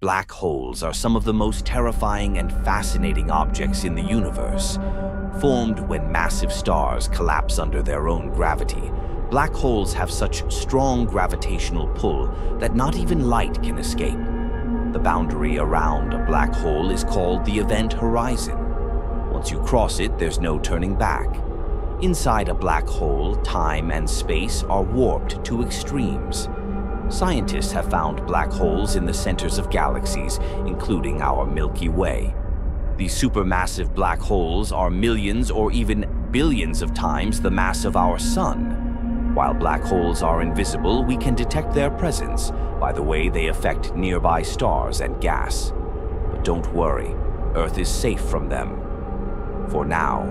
Black holes are some of the most terrifying and fascinating objects in the universe. Formed when massive stars collapse under their own gravity, black holes have such strong gravitational pull that not even light can escape. The boundary around a black hole is called the event horizon. Once you cross it, there's no turning back. Inside a black hole, time and space are warped to extremes. Scientists have found black holes in the centers of galaxies, including our Milky Way. These supermassive black holes are millions or even billions of times the mass of our Sun. While black holes are invisible, we can detect their presence by the way they affect nearby stars and gas. But don't worry, Earth is safe from them. For now.